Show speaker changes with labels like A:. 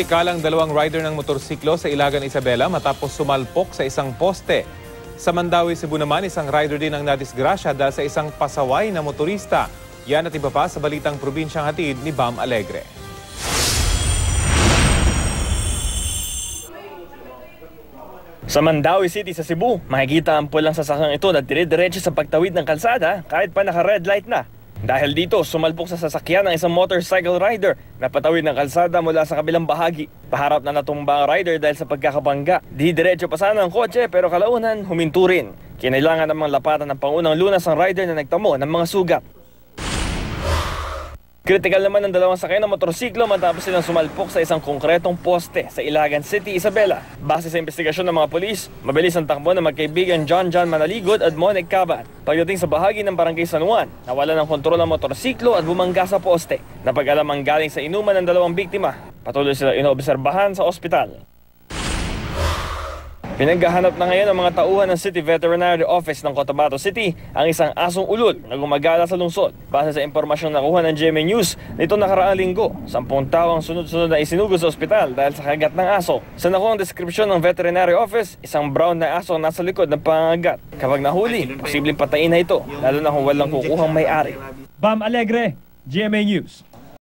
A: Kritikal ang dalawang rider ng motorsiklo sa Ilagan Isabela matapos sumalpok sa isang poste. Sa Mandawi, Cebu naman, isang rider din ang nadisgrasya dahil sa isang pasaway na motorista. Yan at iba pa sa balitang probinsyang hatid ni Bam Alegre.
B: Sa Mandawi City sa Cebu, makikita ang pulang sasakyang ito na dire-diretso sa pagtawid ng kalsada kahit pa naka-red light na. Dahil dito, sumalpok sa sasakyan ng isang motorcycle rider na patawid ng kalsada mula sa kabilang bahagi. Paharap na natumba ang rider dahil sa pagkakabangga. Di diretso pa sana ang kotse pero kalaunan huminto rin. Kinailangan namang lapatan ng pangunang lunas ang rider na nagtamo ng mga sugat. Kritikal naman ng dalawang sakay ng motorsiklo matapos silang sumalpok sa isang konkretong poste sa Ilagan City, Isabela. Base sa investigasyon ng mga polis, mabilis ang takbo ng magkaibigan John John Manaligod at Monic Cabat. Pagdating sa bahagi ng barangay San Juan, nawala ng kontrol ang motorsiklo at bumangga sa poste. Napag-alam ang galing sa inuman ng dalawang biktima. Patuloy sila inoobserbahan sa ospital. Pinaghahanap na ngayon ng mga tauhan ng City Veterinary Office ng Cotabato City ang isang asong ulol na gumagala sa lungsod. Base sa impormasyong nakuha ng GMA News nito nakaraang linggo, sampung tao ang sunod-sunod na isinugo sa ospital dahil sa kagat ng aso. Sa nakuha deskripsyon ng Veterinary Office, isang brown na aso nasa likod ng pangagat. Kapag nahuli, posibleng patayin na ito, lalo na kung walang kukuhang may-ari.
C: Bam Alegre, GMA News.